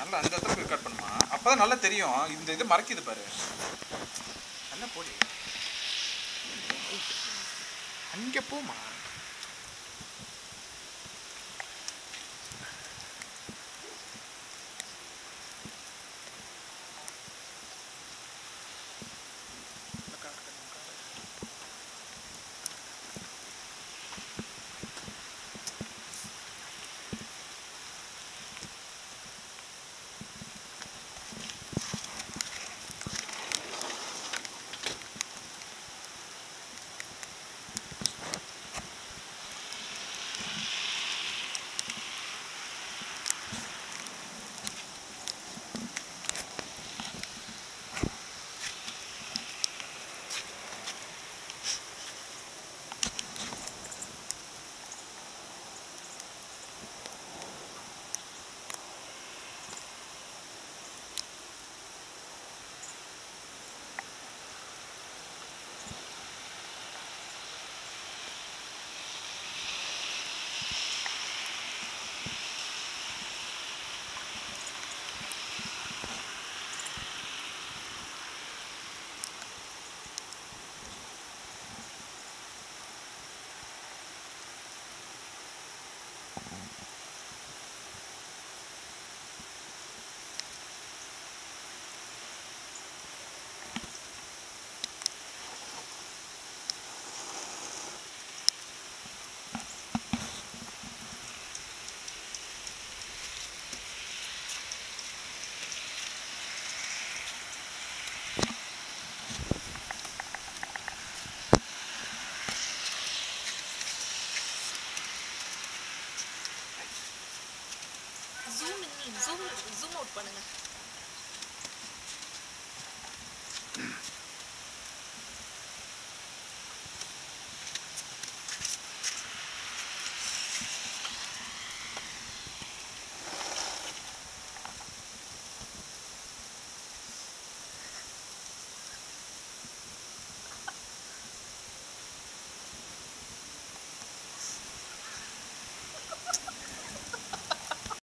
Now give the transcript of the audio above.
நல்லா அந்த இடத்துல கட் பண்ணுமா? அப்பதான் நல்லா தெரியும். இந்த இது மறைக்குது பாரு. நல்லா போடி. அங்கே போமா ஜூம் ஜூம் ஜூம் அவுட் பண்ணுங்கள்